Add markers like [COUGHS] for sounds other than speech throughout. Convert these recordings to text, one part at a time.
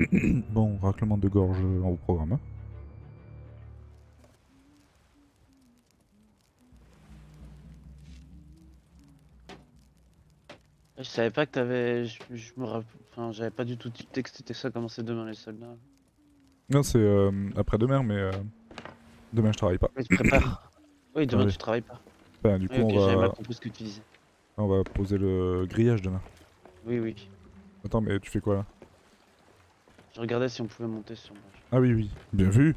[COUGHS] bon, raclement de gorge en haut programme. hein. Je savais pas que t'avais. Je, je me rapp- Enfin, j'avais pas du tout tilté que c'était ça, commencer demain les soldats. Non, c'est euh, après-demain, mais euh, demain je travaille pas. Oui, tu prépares. [COUGHS] Oui, demain Ouais. tu travailles pas. Enfin, du coup, Oui, on, j'avais mal va, compris ce que tu disais. on va poser le grillage demain. Oui, oui. Attends, mais tu fais quoi là? Je regardais si on pouvait monter sur moi. Ah oui, oui, bien vu.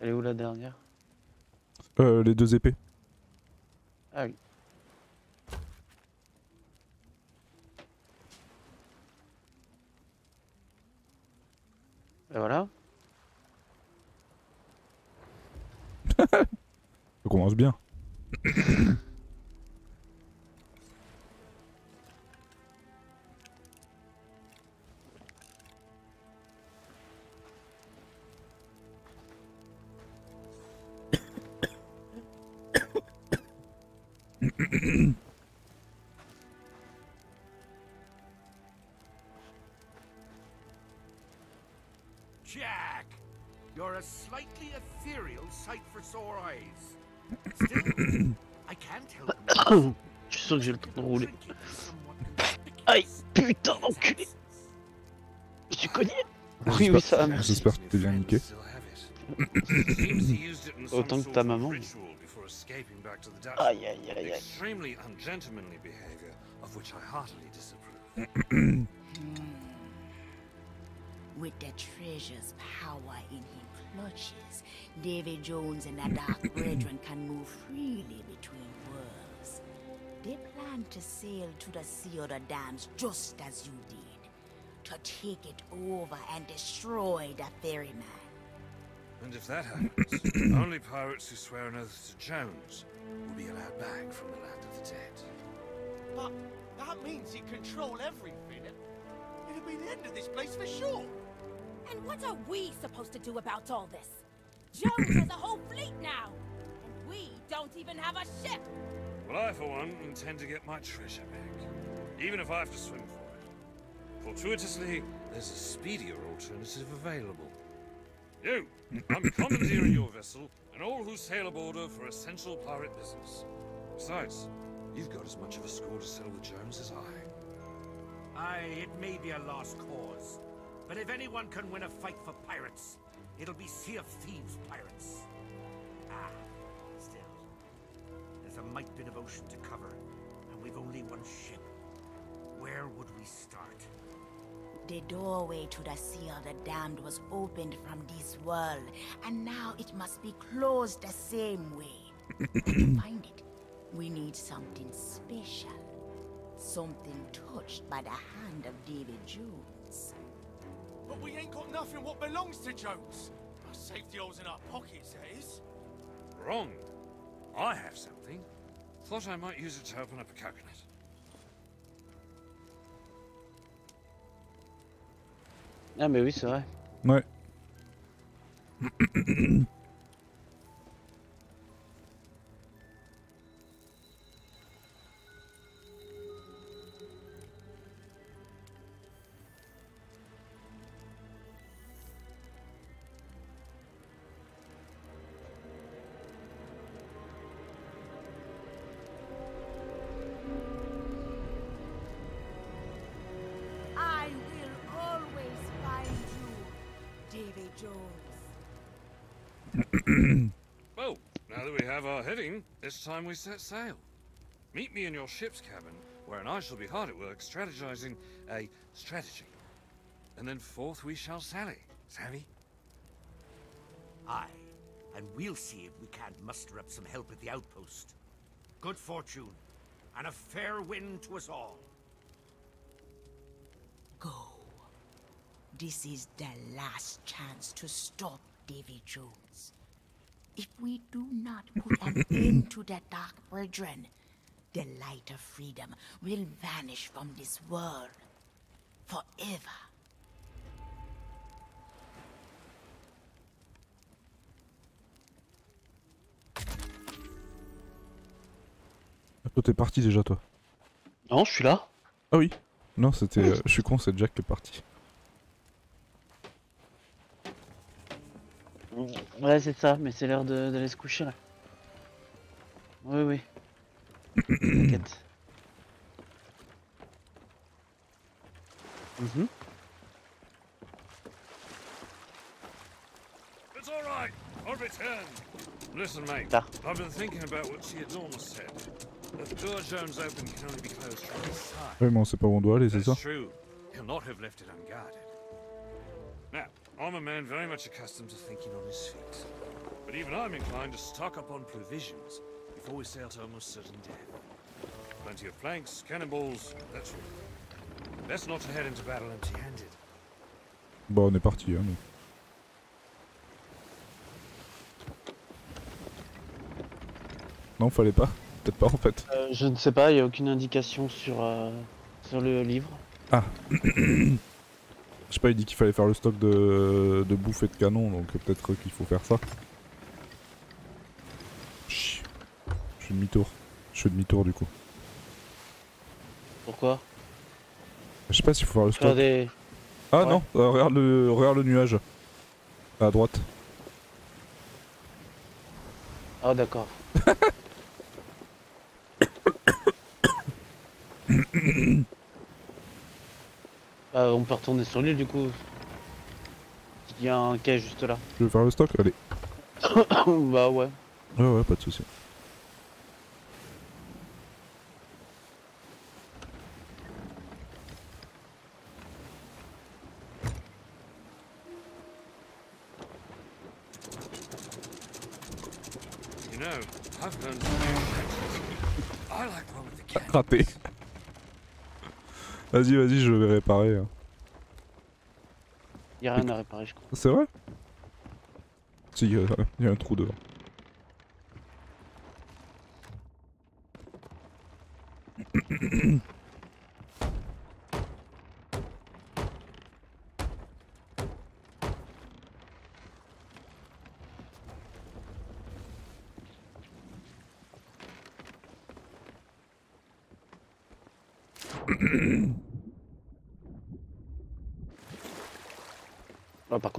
Elle est où la dernière Euh, les deux épées. Ah oui. Et voilà. [LAUGHS] Ça commence bien. [COUGHS] Aïe, putain in d'enculé. Je suis cogné Oui, oui, ça va, merci. J'espère que t'es bien niqué. [COUGHS] Autant que ta maman. Aïe, aïe, aïe, aïe. Extremely ungentlemanly behavior, of which I heartily disapprove. [COUGHS] Hmm. With the treasure's power in his clutches, Davy Jones and the Dark Brethren can move freely between. They plan to sail to the Sea of the Dams just as you did, to take it over and destroy the ferryman. And if that happens, only pirates who swear an oath to Jones will be allowed back from the land of the dead. But that means you control everything. It'll be the end of this place for sure. And what are we supposed to do about all this? Jones has a whole fleet now, and we don't even have a ship. Well, I, for one, intend to get my treasure back, even if I have to swim for it. Fortuitously, there's a speedier alternative available. You, I'm commandeering your vessel, and all who sail aboard her for essential pirate business. Besides, you've got as much of a score to settle with Jones as I. Aye, it may be a lost cause. But if anyone can win a fight for pirates, it'll be Sea of Thieves pirates. Ah. There's a mite bit of ocean to cover, and we've only one ship. Where would we start? The doorway to the Sea of the Damned was opened from this world, and now it must be closed the same way. to [COUGHS] find it, we need something special. Something touched by the hand of David Jones. But we ain't got nothing what belongs to Jones. Our safety holes in our pockets, that is. Wrong. I have something. Thought I might use it to open up a coconut. Ah, mais oui, c'est vrai. Ouais. Have our heading, it's time we set sail. Meet me in your ship's cabin, wherein I shall be hard at work strategizing a strategy. And then forth we shall sally. Savvy? Aye, and we'll see if we can't muster up some help at the outpost. Good fortune, and a fair wind to us all. Go. This is the last chance to stop Davy Jones. If we do not put an [COUGHS] end to the Dark Brethren, the light of freedom will vanish from this world forever. Ah, Toi, t'es parti déjà, toi. Non, je suis là. Ah oui. Non, c'était. euh, je suis con, c'est Jack qui est parti. Ouais, c'est ça, mais c'est l'heure de- d'aller se coucher là. Oui, oui. T'inquiète. [COUGHS] Mhm. It's all right. I'll return. Listen, mate. Ah. I've been thinking about what Theodorus said. If the door zone's open can only be closed from inside. Ouais, mais on sait pas où on doit aller, c'est ça? That's true. He'll not have left it unguarded. I'm a man very much accustomed to thinking on his feet. But even I'm inclined to stock up on provisions before we sail to almost certain death. Plenty of planks, cannonballs, that's all. Best not to head into battle empty-handed. Bon, on est parti, hein, nous. Non, fallait pas. Peut-être pas en fait. Euh, je ne sais pas, il n'y a aucune indication sur, euh, sur le livre. [CLEARS THROAT] Je sais pas, il dit qu'il fallait faire le stock de, de bouffe et de canon, donc peut-être qu'il faut faire ça. Chut. Je suis demi-tour. Je suis demi-tour du coup. Pourquoi? Je sais pas s'il faut faire le stock. des... Ah ouais. non, euh, regarde, le, regarde le nuage. À droite. Ah d'accord. [LAUGHS] Euh, on peut retourner sur l'île du coup. Il y a un quai juste là. Tu veux faire le stock? Allez. [COUGHS] bah ouais. Ouais, ouais, pas de soucis. You know, I've learned to do things. I like one with the cannon. Raté. Vas-y, vas-y, je vais réparer. hein. Il y a rien à réparer je crois. C'est vrai? Si, il y, a- il y a un trou devant.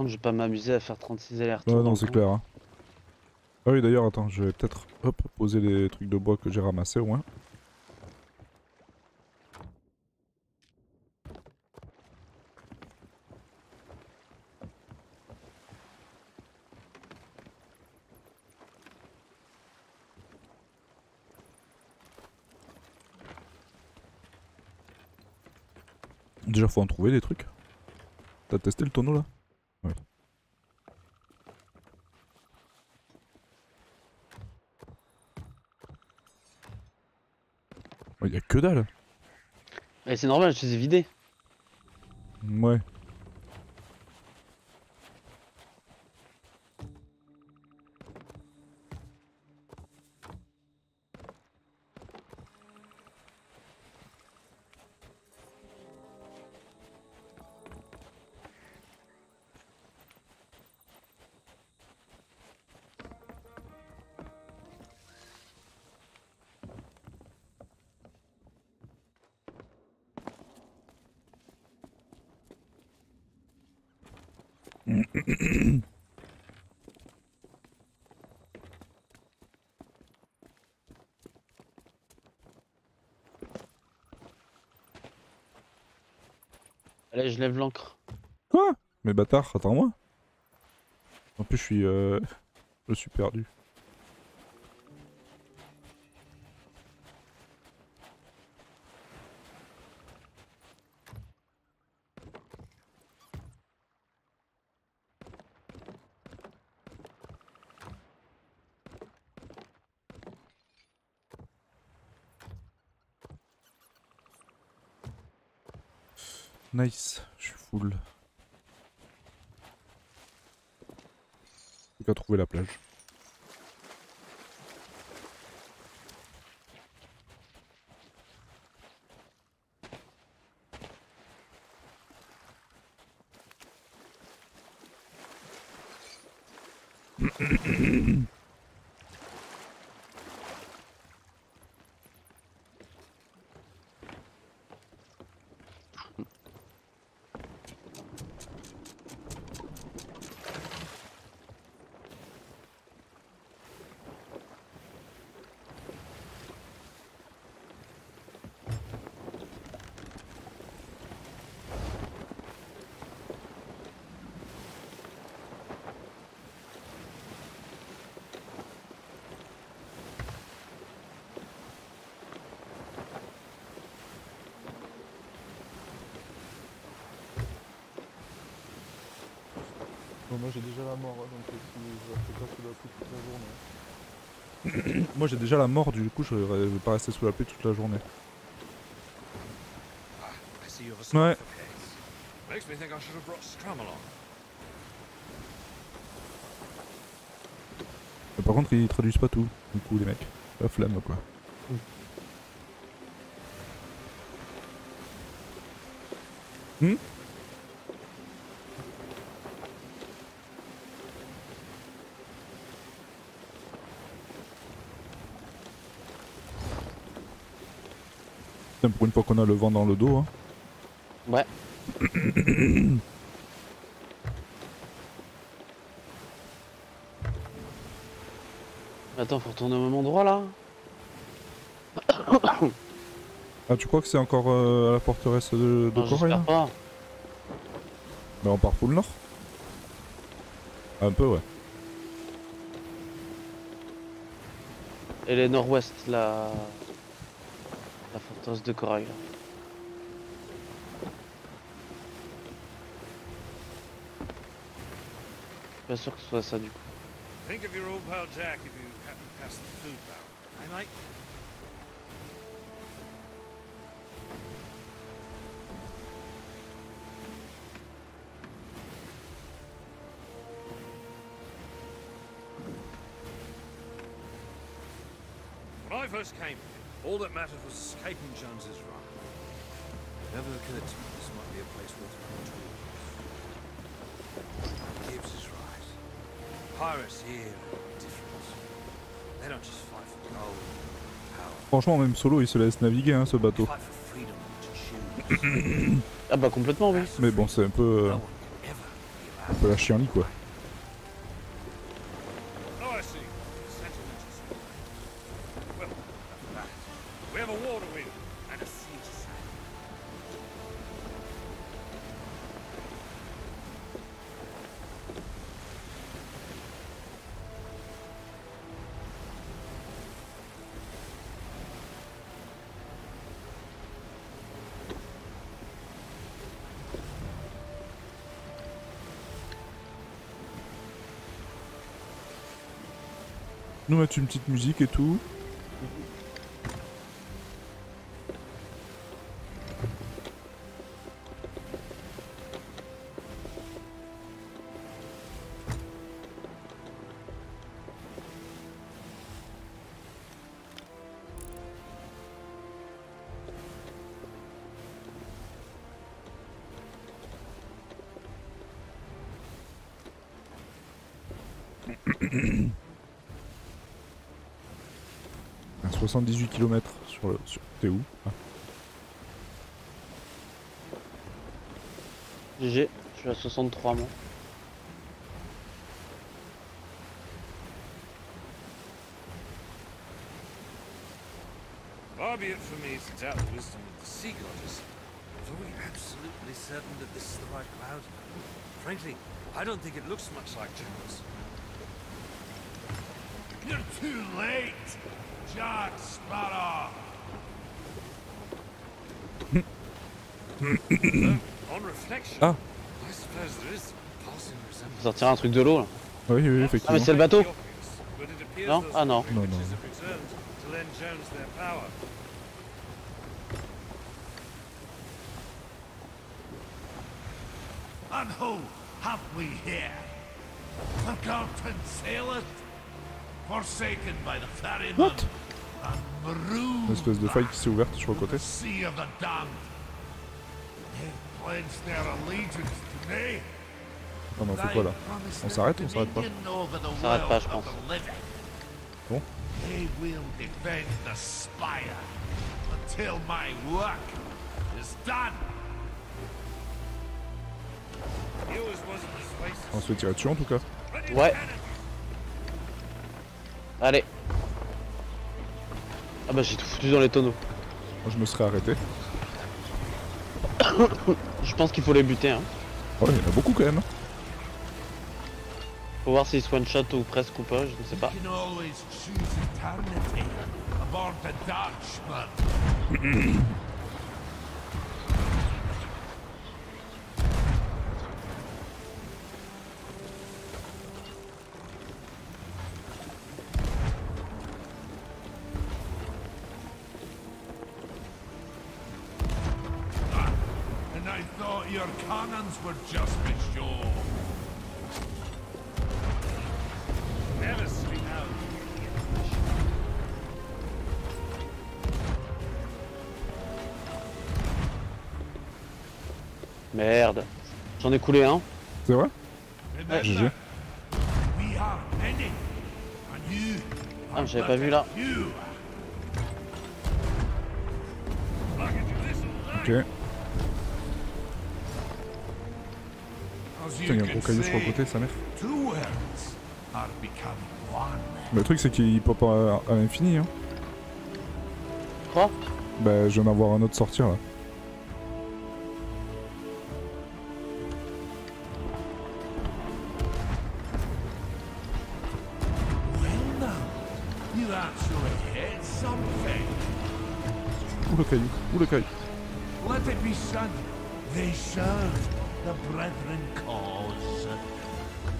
Je vais pas m'amuser à faire 36 allers Ouais, non, c'est clair. hein. Ah oui, d'ailleurs, attends, je vais peut-être poser les trucs de bois que j'ai ramassés au moins. Déjà, faut en trouver des trucs. T'as testé le tonneau là? Ouais. Il y a que dalle. Et c'est normal, je les ai vidés. Ouais. Bâtard, attends-moi. En plus, je suis. Euh... Je suis perdu. Nice, je suis full. Trouver la plage. Bon, moi j'ai déjà la mort, hein, donc euh, si je reste pas sous la pluie toute la journée. moi j'ai déjà la mort, du coup je vais vais pas rester sous la pluie toute la journée. Ah, Ouais. cipher case. Makes me think I should have brought Scrum along. Mais par contre ils traduisent pas tout, du coup les mecs. La flemme quoi. Hmm? Putain, pour une fois qu'on a le vent dans le dos, hein. Ouais. [COUGHS] Attends, faut retourner au même endroit là [COUGHS] Ah tu crois que c'est encore euh, à la forteresse de, de Non, J'espère là pas. Bah on part pour le nord Un peu ouais. Et les nord-ouest, la... la forteresse de corail. Pas sûr que ce soit ça du coup. Think of your old pal Jack if you happen past the food barrel. Hey, mate? When I first came all that mattered was escaping Jones's run. Never occurred to me this might be a place worth towards. Gibbs is right. Pirates here are different. They don't just fight for gold. Franchement même solo il se laisse naviguer hein, ce bateau. [COUGHS] Ah bah complètement oui. Mais bon c'est un peu, euh, un peu la chienlit quoi. Nous mettre une petite musique et tout. 78 km sur le. Sur... T'es où Ah. GG, je suis à 63 moi. Far be it for me to doubt the wisdom of the sea goddess. But are we absolutely certain that this is the right cloud? Frankly, I don't think it looks much like Jones. You're too late, Jack Sparrow. [COUGHS] On reflection, Ah. Faut sortir un truc de l'eau là. Oui, oui, oui, Ah effectivement. mais c'est le bateau Non? Ah, non. Non, non. And who have we here? Forgotten sailors? What? And marooned Une espèce de faille qui s'est ouverte sur le to côté. the sea of the damned. They've pledged their allegiance to me. Non on fait quoi là On s'arrête ou on s'arrête pas On s'arrête pas, je pense. Bon. They will defend the spire until my work is done. Yours wasn't as racist. On se fait tirer dessus en tout cas. Ouais. Allez. Ah bah j'ai tout foutu dans les tonneaux. Moi je me serais arrêté. [COUGHS] Je pense qu'il faut les buter. Hein. Oh il y en a beaucoup quand même. Faut voir s'ils se one shot ou presque ou pas, je ne sais pas. [COUGHS] your cannons were just a show. Never sleep out. Merde. J'en ai coulé un. C'est vrai? GG. Ah, j'avais pas vu là. Putain, il y a you un gros caillou sur le côté, sa mère. Mais le truc c'est qu'il pop à, à l'infini hein. Crois Bah je viens d'en voir un autre sortir là. Well now, you actually hit something. Ouh le caillou, ouh le caillou. Let it be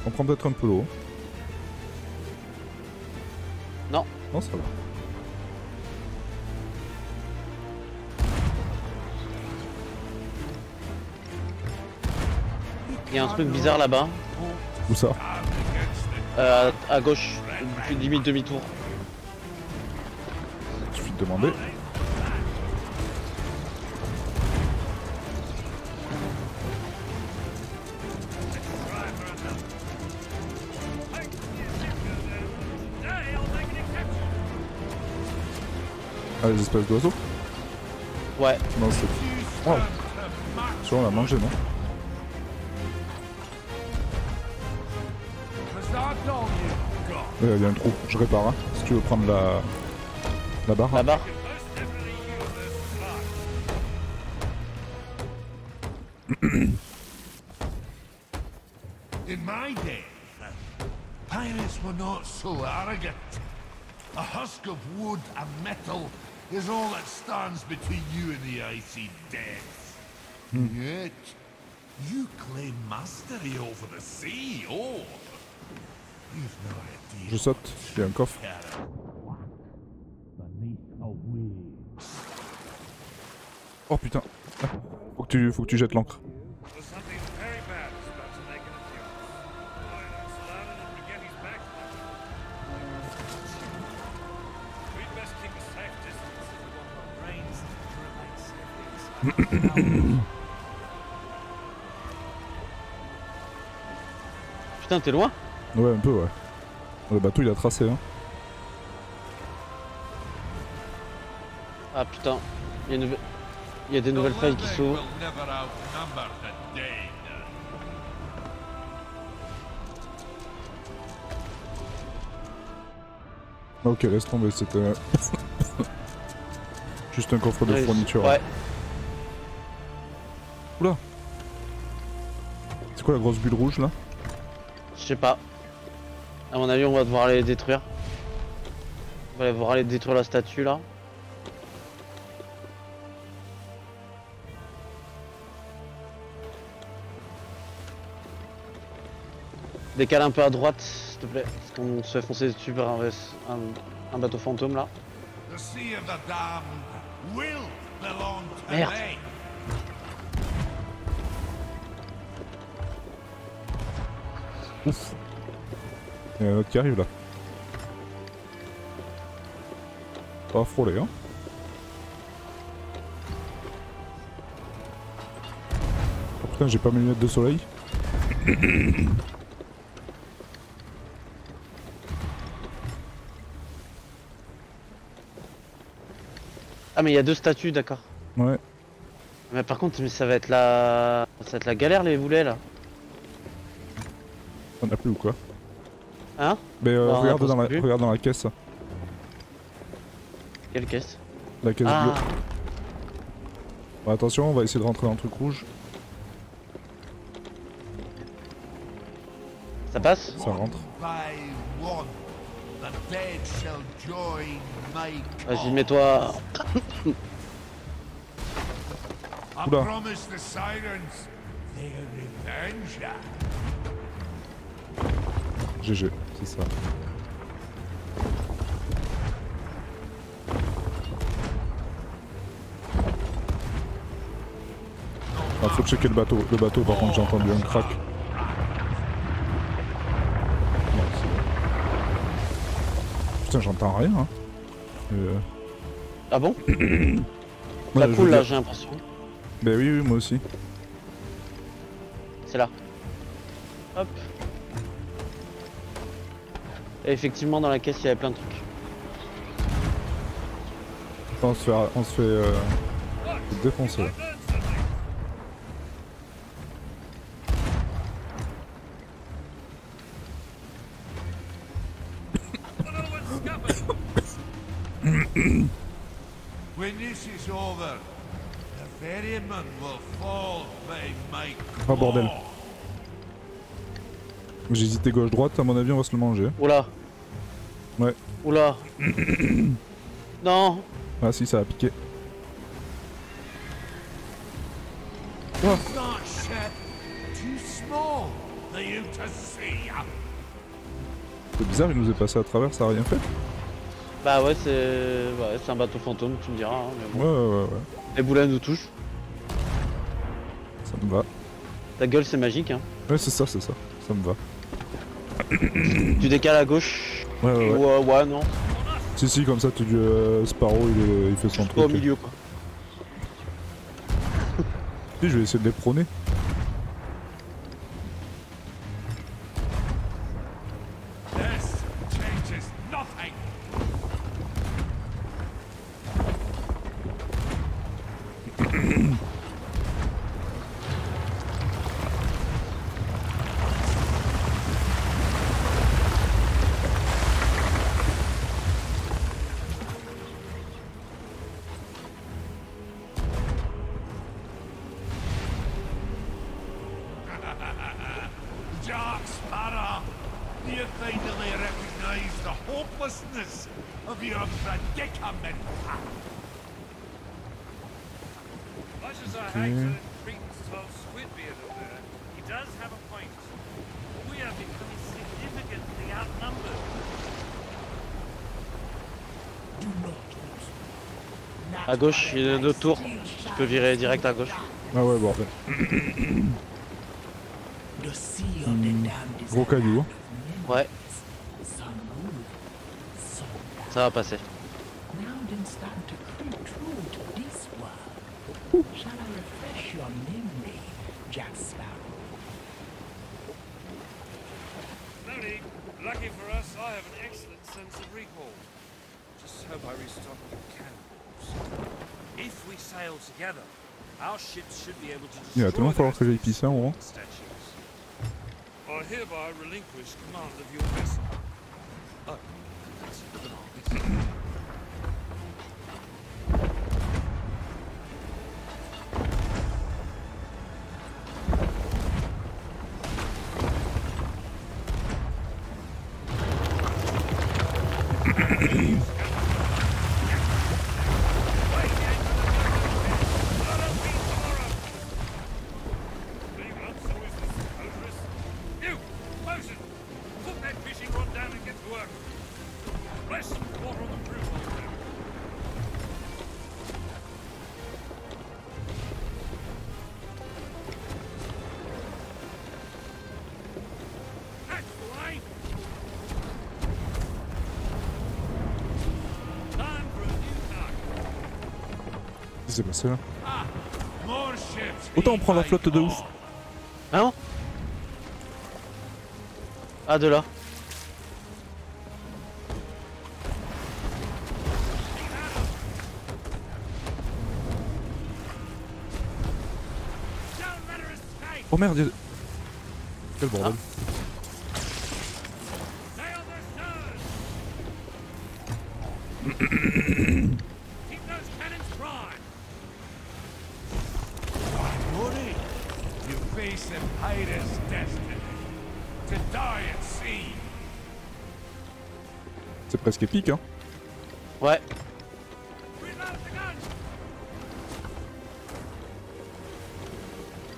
On prend peut-être un peu l'eau. Non. Non ça va. Il y a un truc bizarre là-bas. Où ça? Euh, à, à gauche. Limite demi-tour. Suffit de demander. Ah les espèces d'oiseaux Ouais. Non c'est... match Tu vois on l'a mangé non? Il y a un trou, je répare hein, si tu veux prendre la... La barre. La barre. In my day, pirates were not so arrogant. A husk of wood and metal is all that stands between you and the icy depths. Yet, you claim mastery over the sea. Oh, you've no idea. Je saute, a un coffre. Oh putain Ah, Faut que tu, faut que tu jettes l'encre. [COUGHS] Putain, t'es loin Ouais un peu ouais. Le bateau il a tracé hein. Ah putain. Il y a, une nouvelle- il y a des nouvelles failles qui s'ouvrent. Ok laisse tomber, c'était... [LAUGHS] Juste un coffre de Ouais, fourniture. Ouais. C'est quoi la grosse bulle rouge là Je sais pas. À mon avis, on va devoir aller les détruire. On va devoir aller détruire la statue là. Décale un peu à droite, s'il te plaît. Parce qu'on se fait foncer dessus par un, un- un bateau fantôme là. The Ouf Il y en a un autre qui arrive là. Pas frôler hein Oh putain j'ai pas mes lunettes de soleil. [COUGHS] Ah mais il y a deux statues, d'accord. Ouais. Mais par contre, mais ça va être la, ça va être la galère les boulets là. On a plus ou quoi Hein Mais euh, Bah, regarde, dans la, regarde dans la caisse. Quelle caisse La caisse Ah, bleue. Bon, attention, on va essayer de rentrer dans le truc rouge. ça passe Ça rentre. By one, the dead shall join my Vas-y, mets-toi. I Oula. GG, c'est ça. Ah, faut checker le bateau. Le bateau, par contre, j'ai entendu un crack. Non. Putain, j'entends rien. Hein. Euh, Ah bon? [COUGHS] Ouais, La veux là, j'ai l'impression. Bah oui, oui, moi aussi. C'est là. Hop. Effectivement, dans la caisse, il y avait plein de trucs. On se fait, fait euh, défoncer. Hésité gauche-droite, à mon avis, on va se le manger. Oula. Ouais. Oula. [COUGHS] non. Ah si, ça a piqué. See. C'est bizarre, il nous est passé à travers, ça a rien fait. Bah ouais, c'est ouais, c'est un bateau fantôme, tu me diras. hein, mais bon. ouais, ouais, ouais. Les boulets nous touchent. Ça me va. Ta gueule, c'est magique. Hein. Ouais, c'est ça, c'est ça. Ça me va. Tu décales à gauche. Ouais, ouais, ouais. Ouais, ouais, non. Si, si, comme ça, tu dis euh, Sparrow, il, il fait son Pas au truc. milieu, quoi. Si, je vais essayer de les prôner. À gauche, il y a deux tours. Tu peux virer direct à gauche. Ah ouais, bordel. Gros caillou. Ouais, ça va passer. Shall I refresh your memory, Jack Sparrow? No need. Lucky for us, I have an excellent sense of recall. Just hope I restock with cannonballs. If we sail together, our ships should be able to Il va tellement falloir que j'aille pisser un. S'est passé là. Autant on prend la flotte de ouf. Hein Ah, de là. Oh merde, Quel bordel. Stay presque épique, hein. Ouais.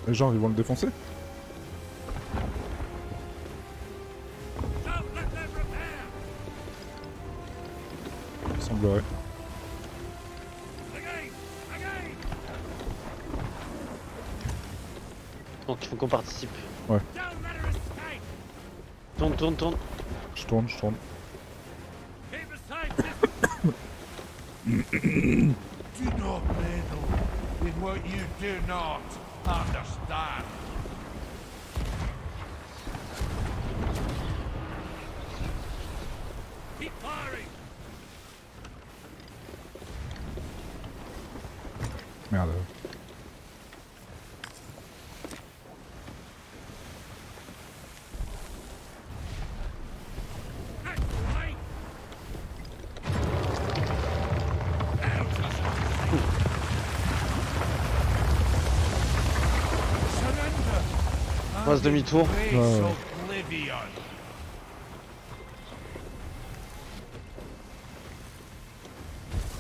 Les gens, ils vont le défoncer. Il semblerait. Donc il faut qu'on participe. Escape! Tourne, tourne, tourne. Je tourne, je tourne. Do not meddle in what you do not understand. On passe demi-tour. oblivion.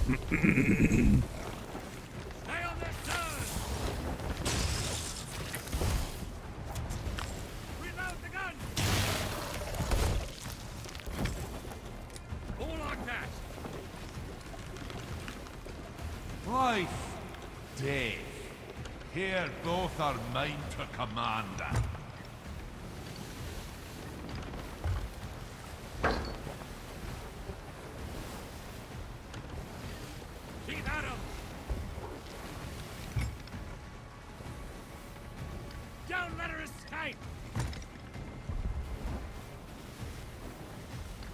Stay on their stern! Reload the gun! All like that! Life, death. Here both are mine to command. Keep at 'em! Don't let her escape!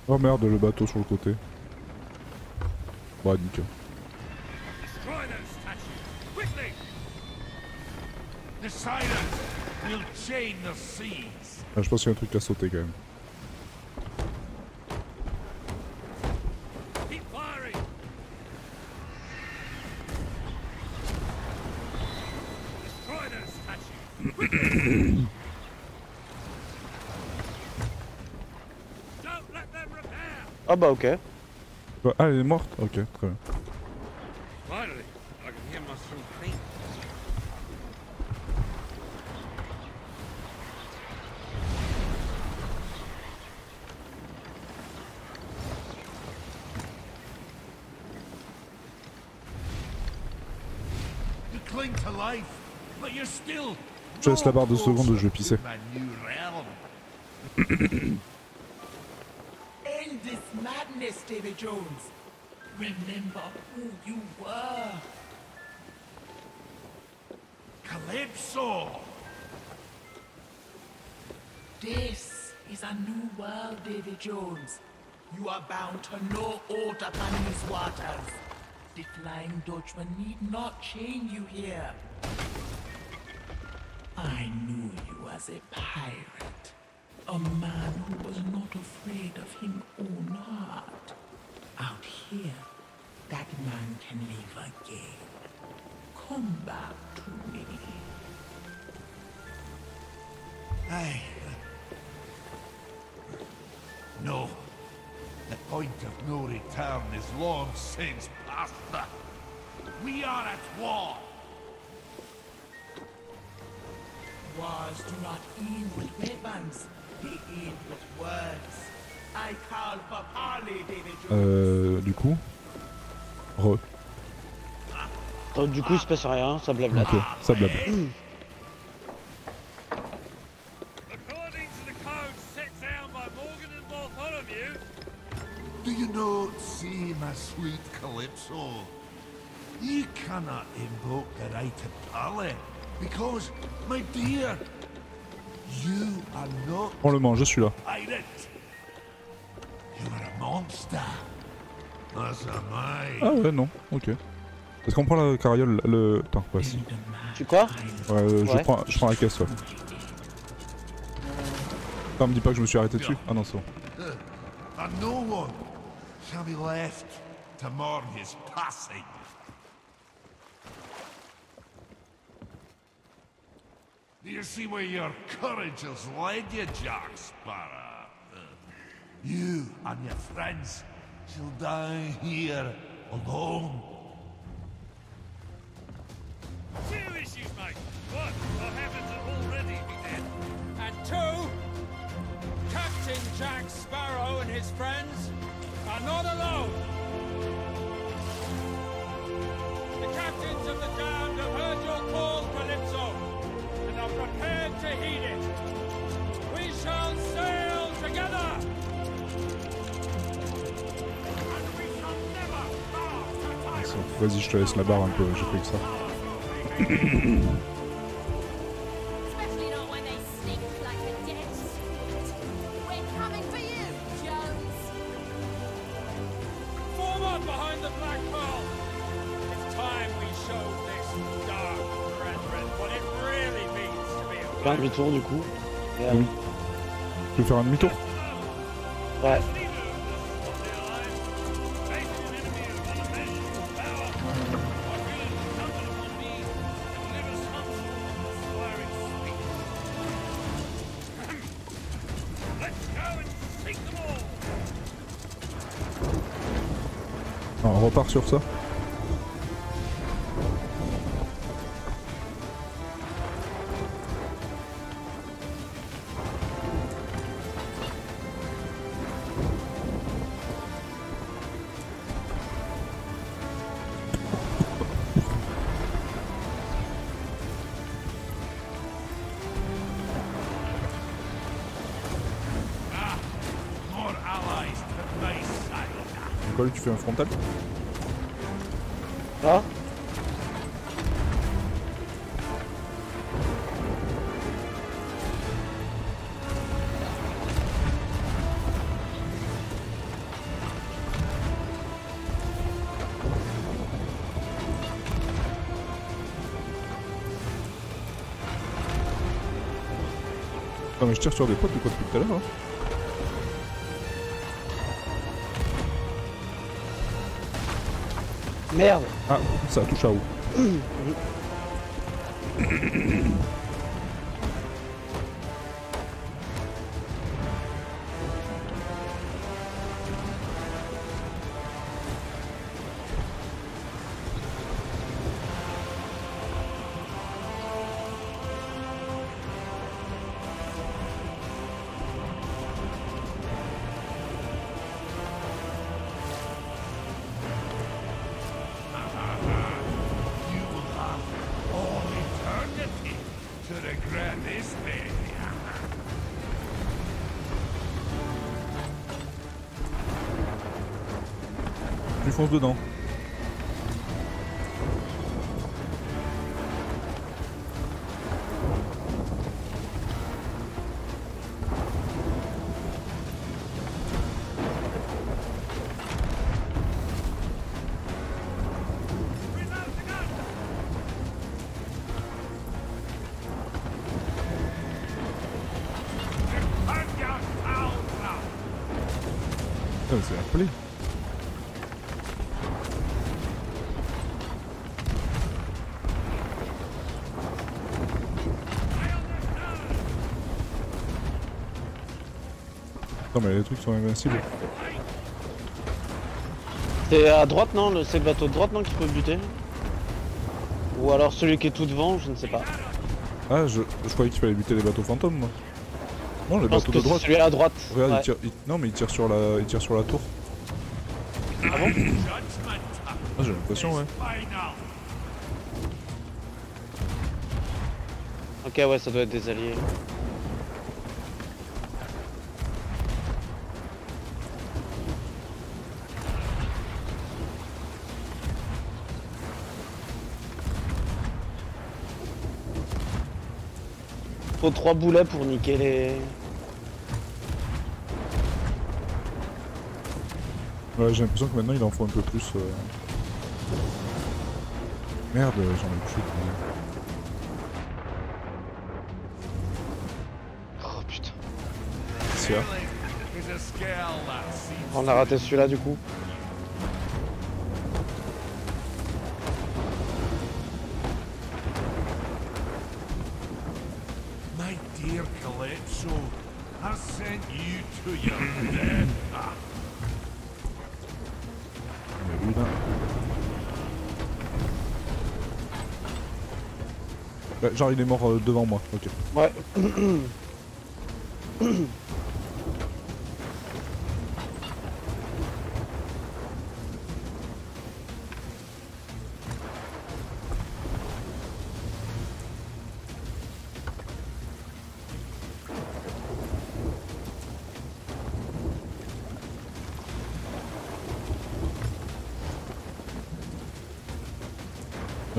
Oh merde, le bateau sur le côté. Bah, nickel. Ah, je pense qu'il y a un truc à sauter quand même. Ah bah ok. Bah, Ah, elle est morte Ok, très bien. Je laisse la barre de secondes, je vais pisser. Madness, David Jones. Remember who you were. Calypso! This is a new world, David Jones. You are bound to no aught upon these waters. The Flying Dutchman need not chain you here. I knew you as a pirate. A man who was not afraid of him own heart. Out here, that man can live again. Come back to me. Aye. Uh, no. The point of no return is long since past. We are at war. Wars do not end with weapons. They end with words. I call for parley, David Jones. Euh, du coup. Re. Donc, du coup il se passe rien, ça blablate. Ok, ça blabla. According to the code set down by Morgan and Bartholomew, Do you not see, my sweet Calypso? You cannot invoke the right to parley, because, my dear, You are not Prends le mange, je suis là. Ah ouais, non, ok. Est-ce qu'on prend la carriole le... Attends, ouais, si. Tu quoi Ouais, euh, je, Ouais. prends, je prends la caisse, ouais. Putain, me dis pas que je me suis arrêté dessus. Ah non, c'est bon. And Do you see where your courage has led you, Jack Sparrow? You and your friends shall die here alone. Two issues, mate. One, our heavens are already dead. And two, Captain Jack Sparrow and his friends are not alone. The captains of the damned have heard your call, prepared to heed it. We shall sail together. And we shall never bow to tyrants. Ça, Vas-y, je te laisse la barre un peu, j'ai fait que ça. Pirate. demi-tour du coup. Et, euh, Oui. Tu veux faire un demi-tour? Ouais. Ah, On repart sur ça Tu fais un frontal Ah. Non mais je tire sur des potes ou quoi depuis tout à l'heure hein Merde. Ah, ça touche à où Tu fonces Non mais les trucs sont invincibles. C'est à droite, non le- C'est le bateau de droite, non, qui peut buter? Ou alors celui qui est tout devant, je ne sais pas. Ah, je, je croyais qu'il fallait buter les bateaux fantômes, moi. Non, bateaux que de droite. celui à droite. Regarde, Ouais. il tire, il- non mais il tire sur la, il tire sur la tour. Judgment Ah, j'ai l'impression, ouais. Ok, ouais, ça doit être des alliés. Faut trois boulets pour niquer les. Ouais, j'ai l'impression que maintenant il en faut un peu plus. euh. Merde, j'en ai plus. Oh putain. On a raté celui-là du coup. Genre il est mort euh, devant moi, ok. Ouais. [CLEARS THROAT]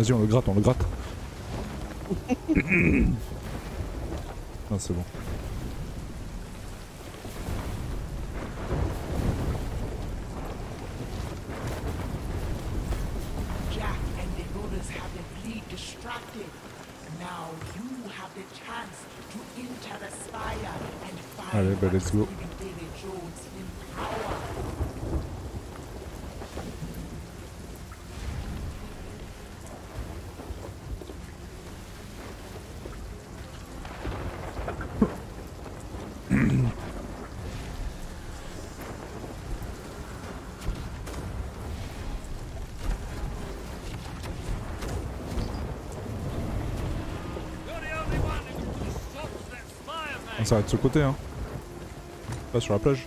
Vas-y on le gratte, on le gratte. [COUGHS] ah c'est bon. Jack and the others have the fleet distracted. Now you have the chance to enter the spire and find Allez, bah, what let's is go. giving David Jones in power. You're the only one who can stop that spire, On mate. S'arrête de ce côté hein. Pas sur la plage.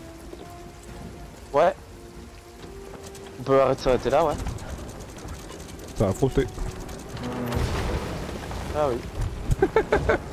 Ouais. On peut arrêter de s'arrêter là, ouais. Ça a frotté. Ah oui. [LAUGHS]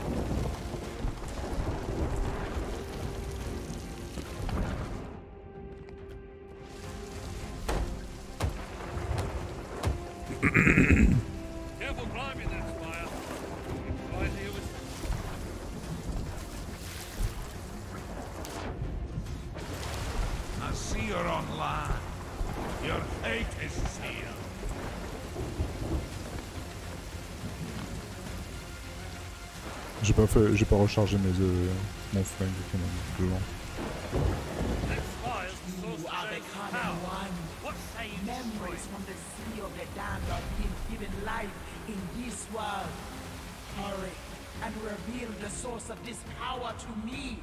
are being given life in this world. Hurry and reveal the source of this power to me.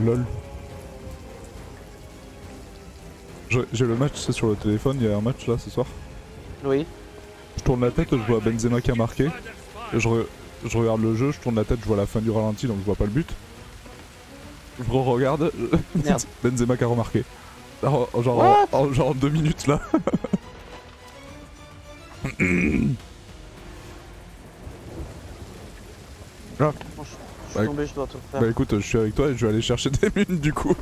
Lol. J'ai j'ai le match, sur le téléphone, il y a un match là ce soir? Oui. Je tourne la tête, je vois Benzema qui a marqué. Et je, re- je regarde le jeu, je tourne la tête, je vois la fin du ralenti donc je vois pas le but. Je re-regarde, [LAUGHS] Merde. Benzema qui a remarqué. Alors, genre, What? en, en- genre en deux minutes là. Je suis Ouais. tombé, je dois tout faire. Bah écoute, je suis avec toi et je vais aller chercher [LAUGHS] des mines du coup.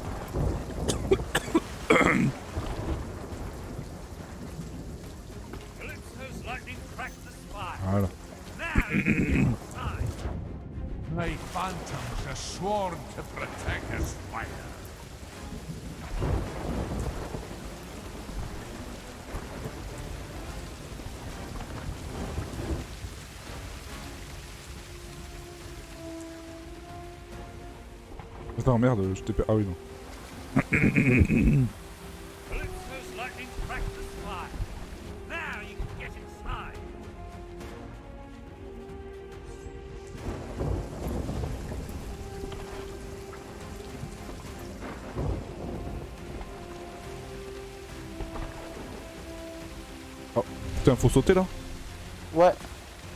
Attends, merde, je t'ai Ah oui, non. Inside. Putain, faut sauter là Ouais.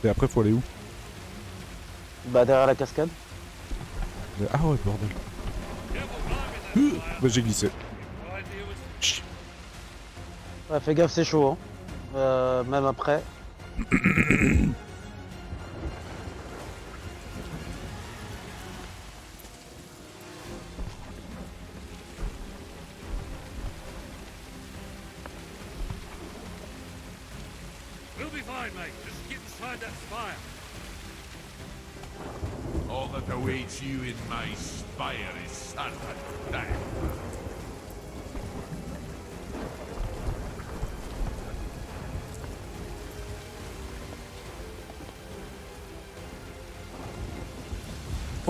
Et après, faut aller où? Bah derrière la cascade. Ah ouais, bordel. Bah j'ai glissé. Ouais, fais gaffe, c'est chaud. Hein. Euh, même après. [COUGHS]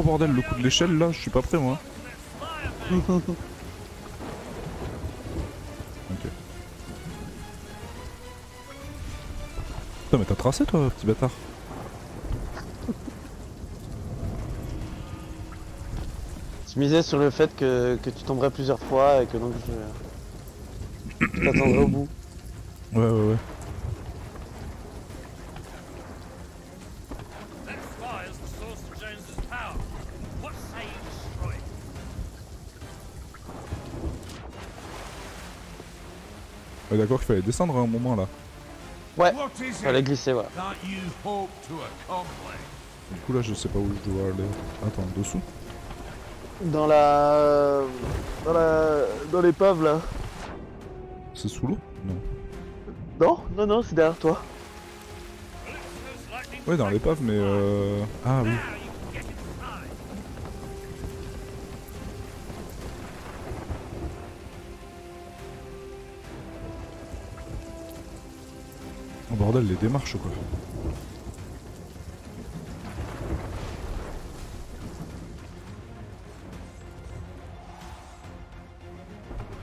bordel, le coup de l'échelle là, je suis pas prêt moi. [LAUGHS] ok. Putain mais t'as tracé toi, petit bâtard. Je misais sur le fait que, que tu tomberais plusieurs fois et que donc je, je t'attendrai au bout. Ouais ouais ouais. That spire's the source of Jones's power. What say you destroy it? Ouais d'accord qu'il fallait descendre à un moment là. Ouais, fallait it glisser, accomplish? Du coup là je sais pas où je dois aller. Attends, dessous Dans la. Dans la. Dans l'épave là. C'est sous l'eau Non. Non, non, non, c'est derrière toi. Ouais dans l'épave mais euh... Ah oui. Bordel, les démarches quoi.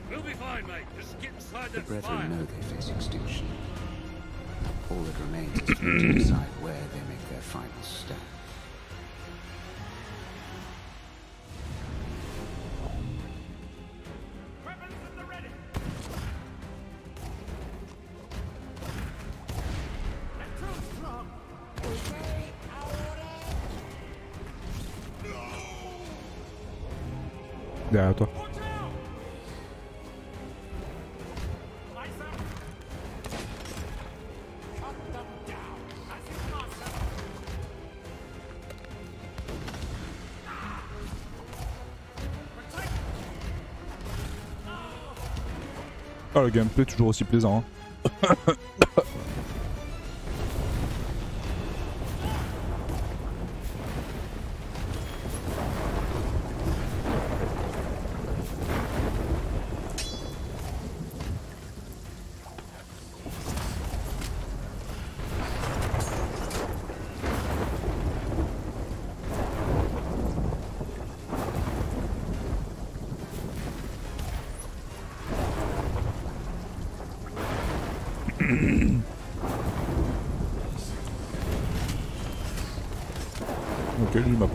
We'll be fine, mate. Just get inside The Brethren know they face extinction. All that remains is to decide where they make their final stand. Ah le gameplay toujours aussi plaisant. Hein. [LAUGHS]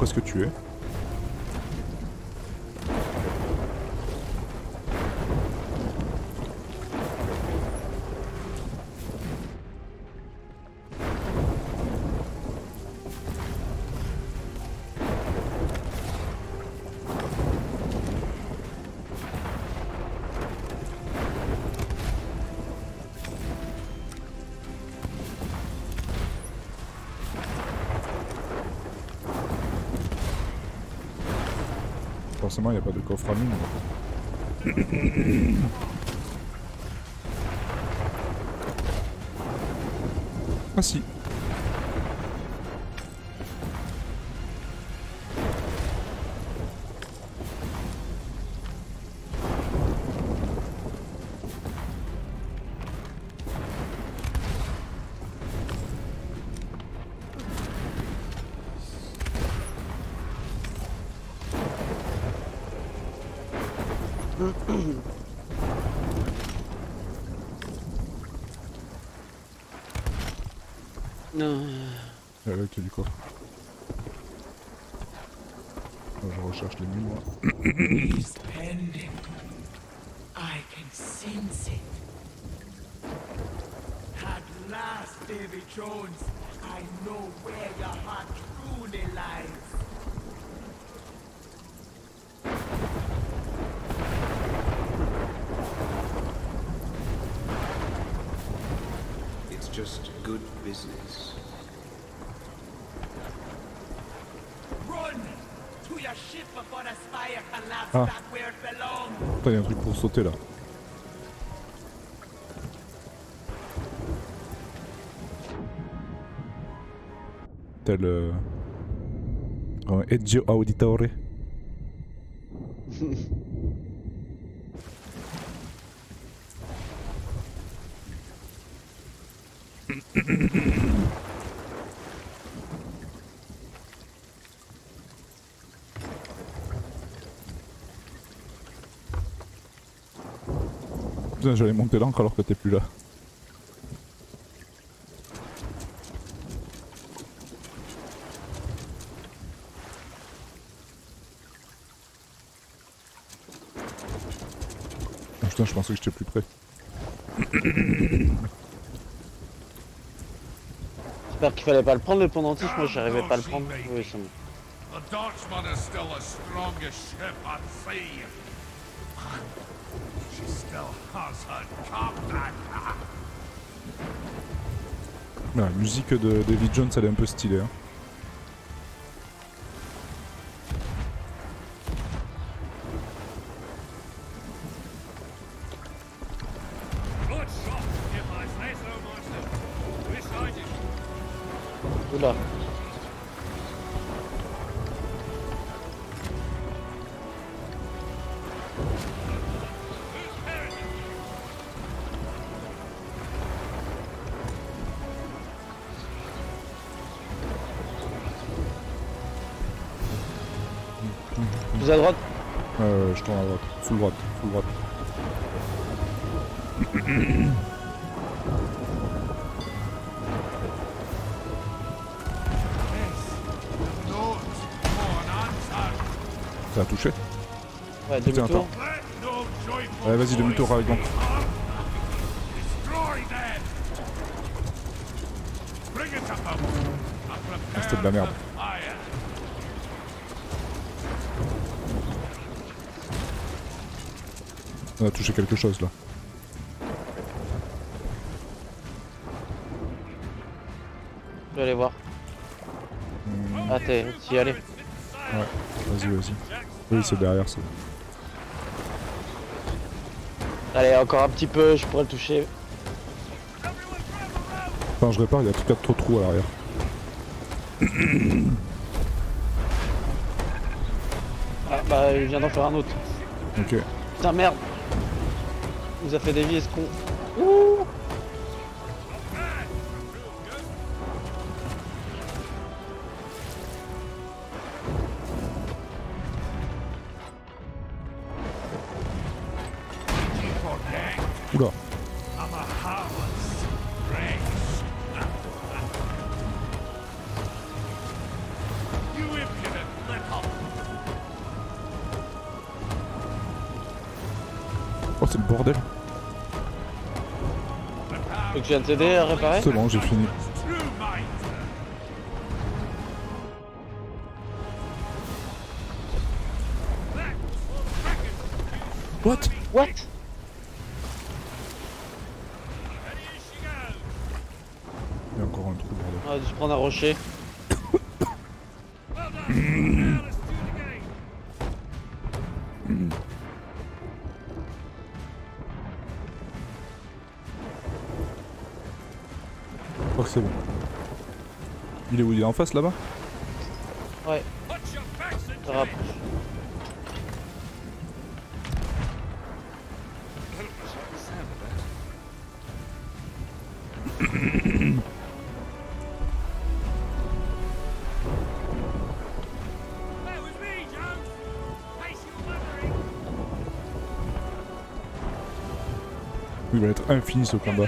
Ok, lui il m'a presque Forcément il n'y a pas de coffre à mine. [COUGHS] Ah si. Can sense it. At last, Davy Jones, I know where your heart truly lies. It's just good business. Run to your ship before the spire collapses Ah. back where it belongs. Putain, il y a un truc pour sauter là. Tel. Euh... un Ezio Auditore. [COUGHS] Putain, j'allais monter l'encre alors que t'es plus là. Putain, je pensais que j'étais plus près. J'espère qu'il fallait pas le prendre le pendentif, moi j'arrivais pas à le prendre. Oui, c'est bon. The Dutchman is still the strongest ship at sea. She still has her captain. La musique de David Jones, elle est un peu stylée. Hein. Plus à droite Euh, je tourne à droite. Full droite, full droite. Ça a touché Ouais, demi-tour. Ouais, vas-y, demi-tour avec up. And c'était de la merde. On a touché quelque chose là. Je vais aller voir. Ah, t'es, allais. Ouais, vas-y, vas-y. Oui, c'est derrière ça. Allez, encore un petit peu, je pourrais le toucher. Enfin, je répare, il y a tout cas trop de trous à l'arrière. Ah, bah, il vient d'en faire un autre. Ok. Putain, merde nous a fait dévier ce con. Je vienne t'aider à réparer C'est bon, j'ai fini. What? What? Il y a encore un trou, bordel. On va dû se prendre un rocher. Il est où? Il est en face là-bas? Ouais. Il va être infini ce combat.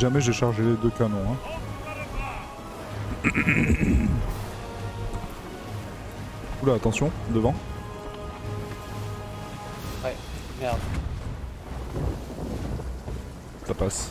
Jamais j'ai chargé les deux canons. Hein. [COUGHS] Oula, attention, devant. Ouais, merde. Ça passe.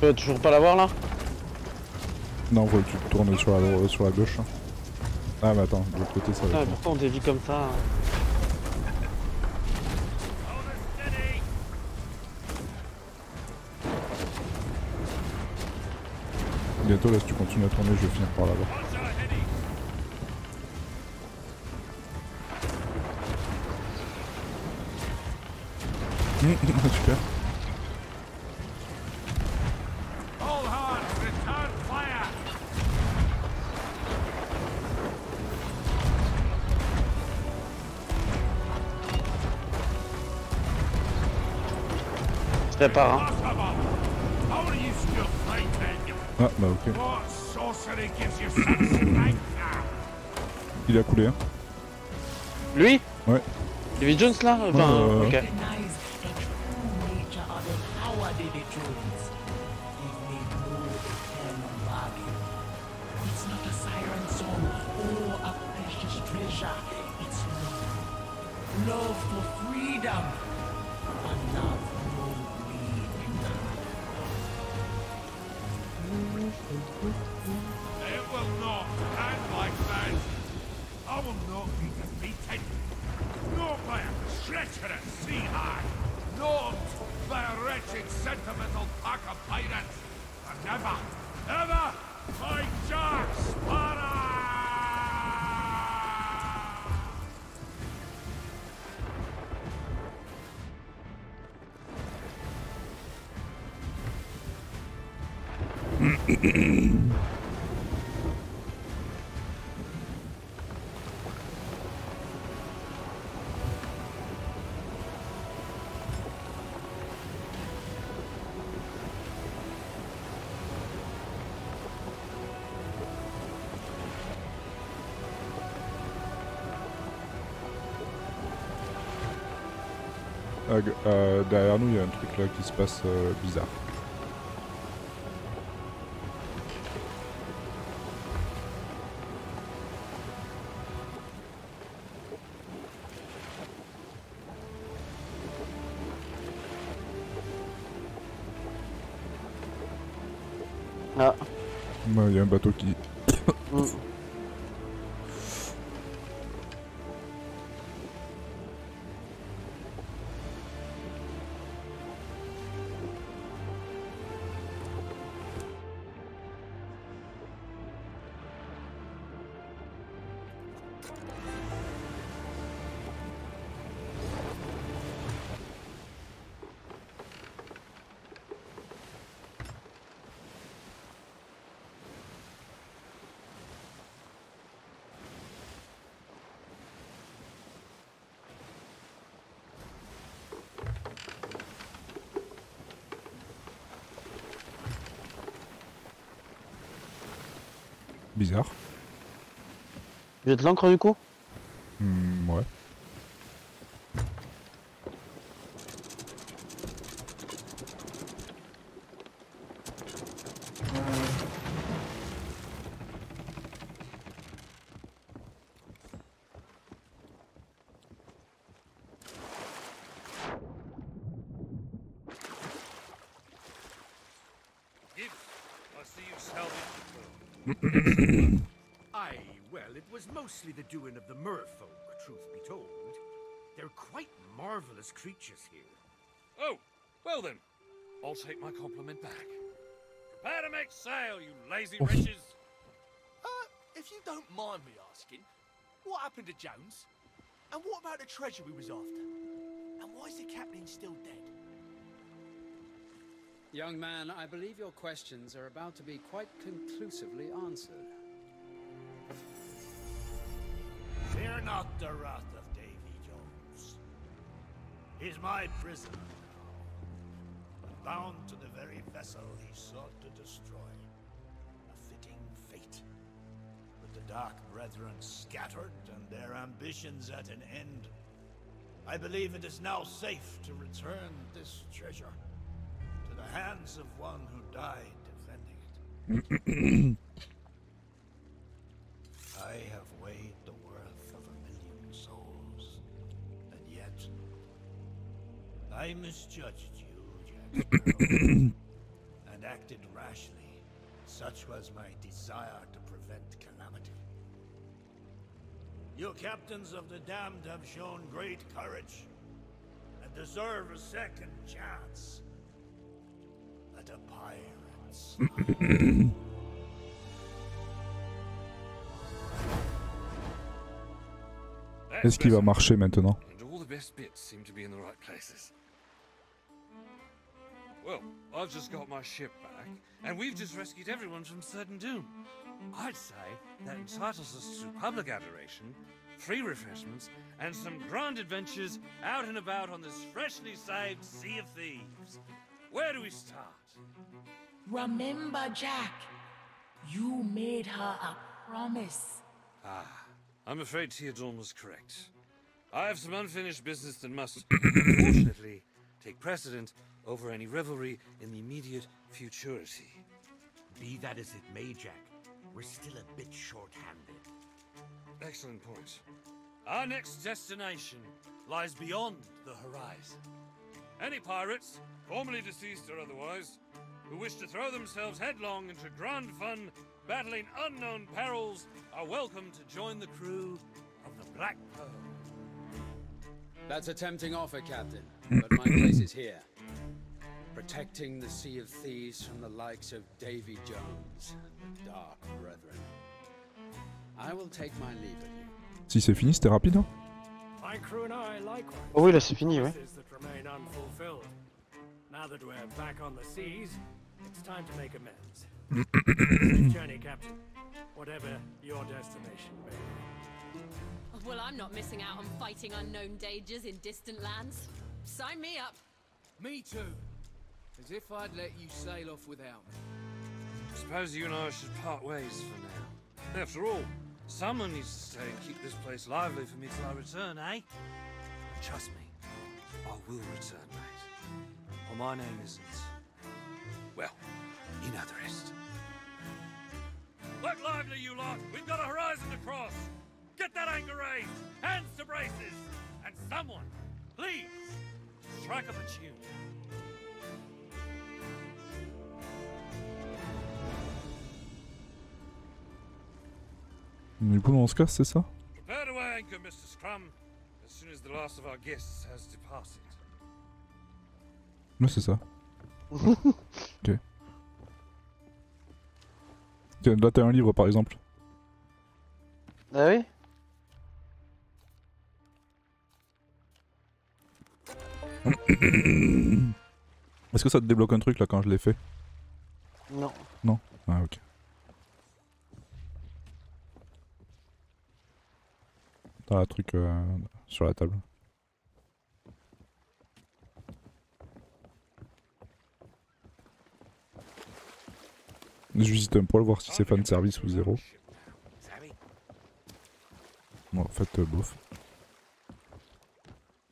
Tu vas toujours pas l'avoir là Non, faut que tu te tournes sur la, sur la gauche. hein. Ah, mais attends, de l'autre côté, ça va Ah, pourquoi on dévie comme ça hein. Bientôt, là, si tu continues à tourner, je vais finir par là-bas. Our heady. Super. Prépare hein. Ah, bah ok. Il a coulé, hein. Lui? Ouais. David Jones là? Enfin, Ouais, ouais, ok. ouais. Wretched, sentimental pack of pirates. And never, ever by Jack Euh, derrière nous, il y a un truc là qui se passe euh, bizarre. Ah. Il y a un bateau qui. Jette l'encre du coup Hmm, ouais. Gibbs, I see you salvaged the pearl. [CLEARS THROAT] mostly the doing of the merfolk, truth be told. They're quite marvelous creatures here. Oh, well then, I'll take my compliment back. Prepare to make sail, you lazy wretches. Uh, if you don't mind me asking, what happened to Jones? And what about the treasure we was after? And why is the captain still dead? Young man, I believe your questions are about to be quite conclusively answered. Fear not the wrath of Davy Jones. He's my prisoner now, but bound to the very vessel he sought to destroy. A fitting fate. With the Dark Brethren scattered and their ambitions at an end, I believe it is now safe to return this treasure to the hands of one who died defending it. [CLEARS THROAT] I have weighed I misjudged you, Jack [CLEARS THROAT] and acted rashly. Such was my desire to prevent calamity. You captains of the damned have shown great courage and deserve a second chance at a pirate's [CLEARS THROAT] Est-ce qu'il va marcher maintenant And all the best bits seem to be in the right places. Well, I've just got my ship back, and we've just rescued everyone from certain doom. I'd say that entitles us to public adoration, free refreshments, and some grand adventures out and about on this freshly saved Sea of Thieves. Where do we start? Remember, Jack, you made her a promise. Ah, I'm afraid Theodorn was correct. I have some unfinished business that must, [COUGHS] unfortunately, take precedent over any revelry in the immediate futurity. Be that as it may, Jack, we're still a bit short-handed. Excellent point. Our next destination lies beyond the horizon. Any pirates, formerly deceased or otherwise, who wish to throw themselves headlong into grand fun, battling unknown perils, are welcome to join the crew of the Black Pearl. That's a tempting offer, Captain, but my place is here. Protecting the Sea of Thieves from the likes of Davy Jones and the Dark Brethren. I will take my leave of you. Si c'est fini, c'était rapide. Hein My crew and I likewise. Oh oui, là c'est fini, ouais. Promises that remain unfulfilled. Now that we're back on the seas, it's time to make amends. [COUGHS] Journey, Captain. Whatever your destination may be. Oh, well, I'm not missing out on fighting unknown dangers in distant lands. Sign me up. Me too. As if I'd let you sail off without me. Suppose you and I should part ways for now. After all, someone needs to stay and keep this place lively for me till I return, eh? Trust me, I will return, mate. Or my name isn't. Well, you know the rest. Look lively, you lot! We've got a horizon to cross! Get that anchor raised! Hands to braces! And someone, please, strike up a tune. Du coup, on se casse, c'est ça Prepare to anchor, Mr. Scrum, as soon as the last of our guests has departed. Ouais, c'est ça. [LAUGHS] ok. Tiens, là, t'as un livre par exemple. Ah oui? [COUGHS] Est-ce que ça te débloque un truc là quand je l'ai fait? Non. Non? Ah, ok. T'as un truc euh, sur la table. J'hésite un poil voir si c'est fan service ou zéro. Bon, en fait, euh, bof.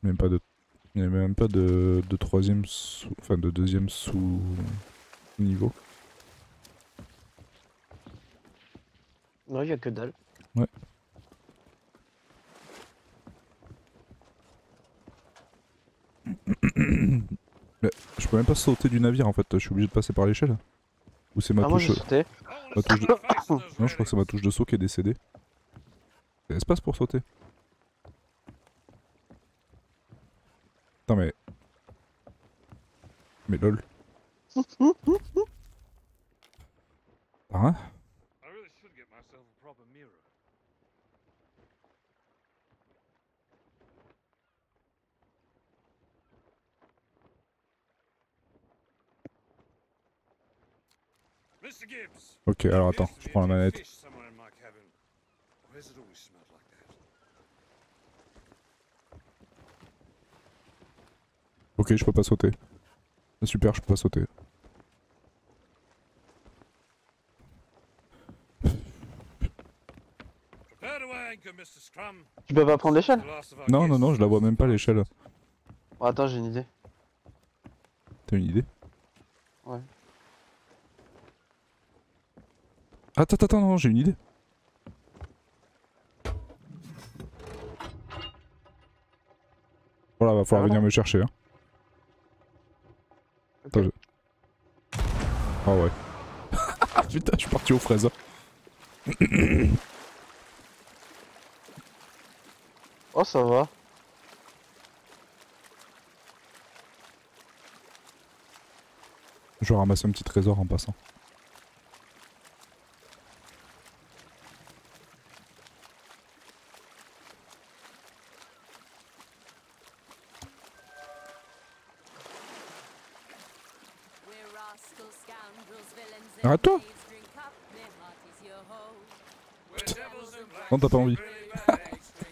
Même pas de. Il n'y a même pas de, de troisième sous. Enfin, de deuxième sous. niveau. Non, il y a que dalle. Ouais. Mais je peux même pas sauter du navire en fait, je suis obligé de passer par l'échelle. Ou c'est ma Ah, touche. j'ai sauté. ma touche de... [COUGHS] non, je crois que c'est ma touche de saut qui est décédée. Il y a espace pour sauter. Attends mais. Mais lol. [LAUGHS] Hein I really should get myself a proper mirror. Mr. Gibbs. Ok, alors attends, je prends la manette. Ok, je peux pas sauter. Ah, Super, je peux pas sauter. Tu peux pas prendre l'échelle? Non, non, non, je la vois même pas l'échelle. Attends, j'ai une idée. T'as une idée Ouais. Attends, attends, attends, non, j'ai une idée. Voilà, va falloir Ah, venir me chercher. Hein. Attends, je- Ah ouais. [LAUGHS] Putain, je suis parti aux fraises. hein. [COUGHS] Oh, ça va. Je vais ramasser un petit trésor en passant. We're rascals, scoundrels, villains, and Arrête-toi thieves. Drink up, their heart is your home. We're devils in black. Non, t'as pas envie.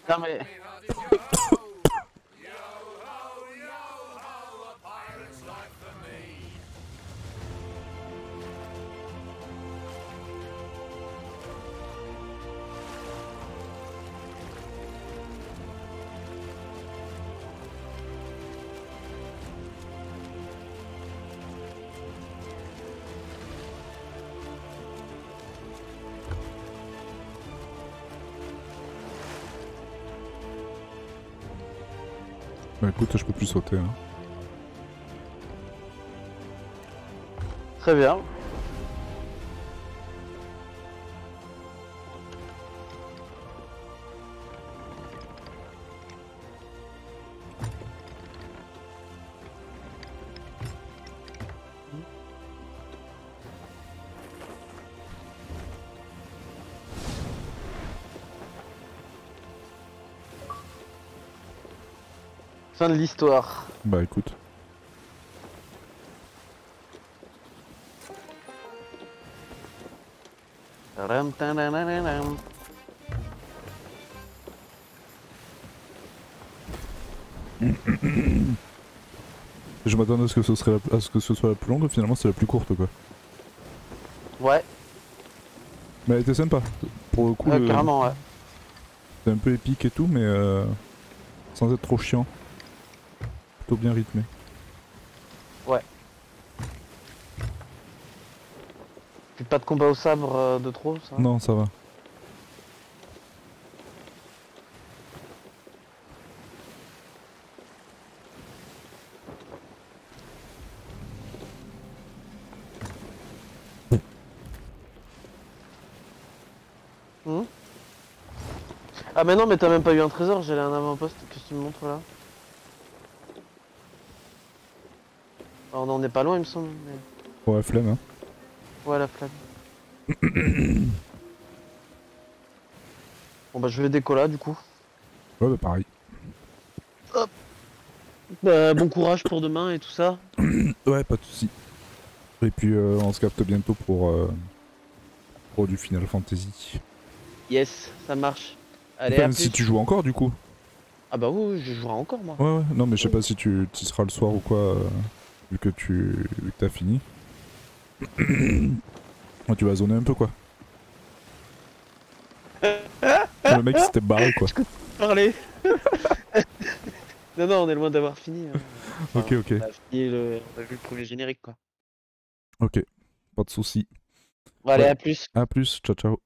Non, mais. Hein. Très bien. Fin de l'histoire. Bah écoute. Je m'attendais à ce que ce serait la- à ce que ce soit la plus longue, finalement c'est la plus courte quoi. Ouais, Mais elle était sympa. Pour le coup, ouais, le- carrément, ouais. c'est un peu épique et tout, mais euh, sans être trop chiant. Plutôt bien rythmé. Ouais. Puis pas de combat au sabre euh, de trop, ça Non, ça va. Hmm ah mais non mais t'as même pas eu un trésor, j'allais un avant-poste, qu'est-ce que tu me montres là? On en est pas loin il me semble, mais... Ouais, flemme hein. Ouais la flamme. bon bah je vais décoller du coup. Ouais, bah pareil. Bah, bon courage pour demain et tout ça. [COUGHS] Ouais, pas de soucis. Et puis euh, on se capte bientôt pour, euh, pour du Final Fantasy. Yes, ça marche. Allez, à si tu joues encore du coup. Ah bah oui, oui, je jouerai encore moi. Ouais, ouais, non, mais je sais pas si tu y seras le soir ou quoi, euh, vu que tu vu que t'as fini. [COUGHS] Tu vas zoner un peu quoi. [LAUGHS] le mec s'était barré quoi. Parler [LAUGHS] Non, non, on est loin d'avoir fini. hein. [LAUGHS] Ok, ok. On a, fini le... on a vu le premier générique quoi. Ok, pas de soucis. Bon, allez, Ouais. à plus. À plus, ciao. Ciao